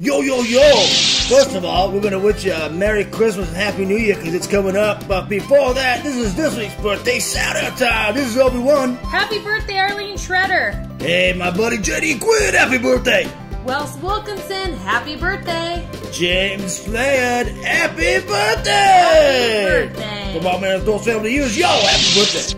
Yo, yo, yo! First of all, we're gonna wish you a Merry Christmas and Happy New Year because it's coming up. But before that, this is this week's birthday shout out time. This is Obi-Wan. Happy birthday, Arlene Shredder. Hey, my buddy Jenny Quinn, happy birthday! Wells Wilkinson, happy birthday. James Flayard, happy birthday! Happy birthday. From on, man, family years, yo, happy birthday!